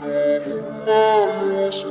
Glorious